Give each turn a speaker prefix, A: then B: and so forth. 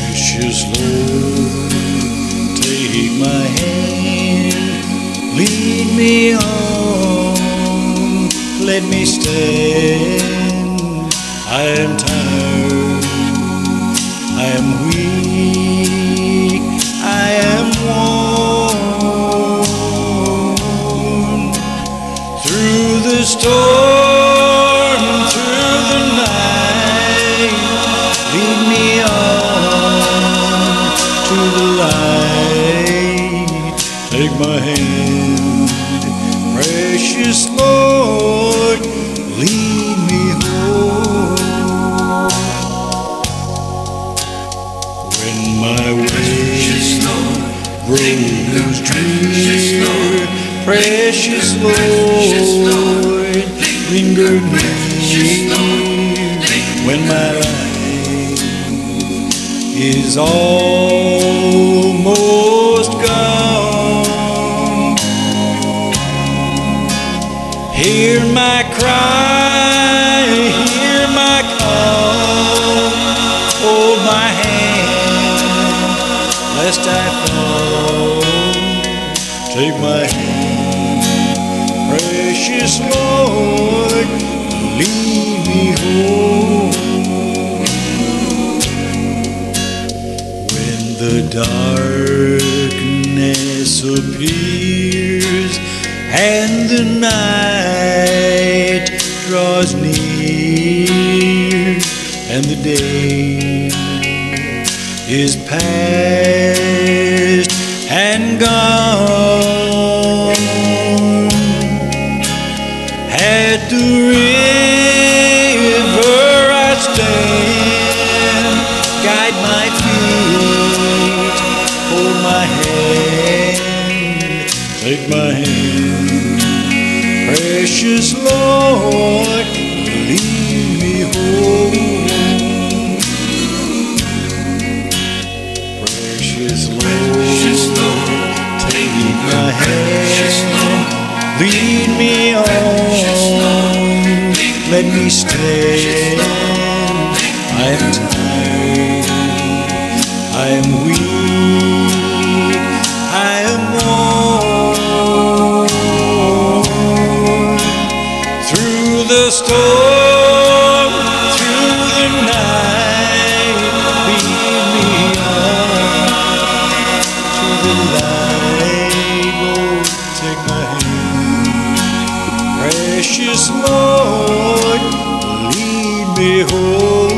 A: Precious Lord, take my hand, lead me on, let me stand. I am tired, I am weak, storm, through the night. Lead me on to the light. Take my hand, precious Lord, lead me home. When my ways grows drear, precious Lord, linger near. When my life is almost gone. Hear my cry, hear my call, hold my hand, lest I fall. Take my hand, lead me home. When the darkness appears and the night draws near and the day is past and gone at the feet. Hold my hand. Take my hand. Precious Lord lead me home. Precious Lord take my hand. Lead me on. Let me stay. I am tired I am weak. I am worn. Through the storm through the night lead me to the light. Take my hand. Precious Lord lead me home